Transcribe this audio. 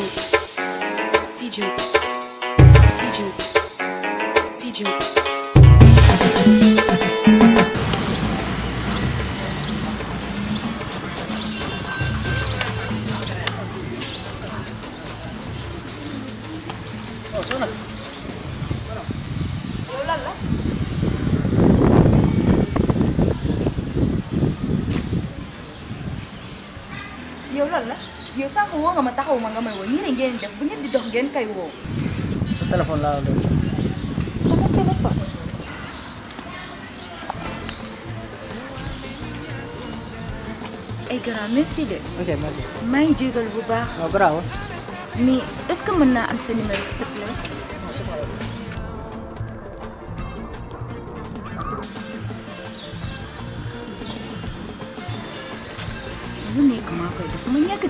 DJ DJ DJ DJ そうなんです lan la yow sànq woo nga ma taxaw ma nga may woo nii la ngeen def bu nit di dox ngeen kay woo Sa telepon lang doon. sama téléphone ay grand merci de Okay, merci. maa ngi jégal bu baax Oh, bravo. mais est-ce que mën naa am sa numéro s'il te plaît lu nekk maa koy def ma ñàkk a